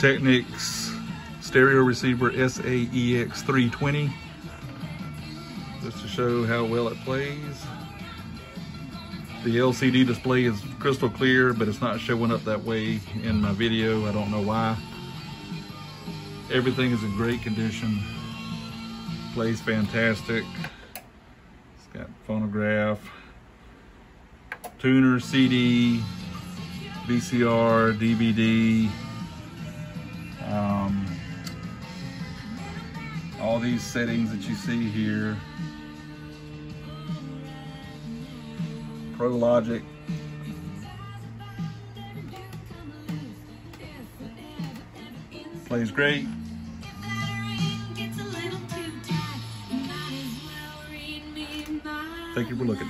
Technics stereo receiver SAEX 320. Just to show how well it plays. The LCD display is crystal clear, but it's not showing up that way in my video. I don't know why. Everything is in great condition. Plays fantastic. It's got phonograph, tuner, CD, VCR, DVD, all these settings that you see here. Pro Logic. Plays great. Thank you for looking.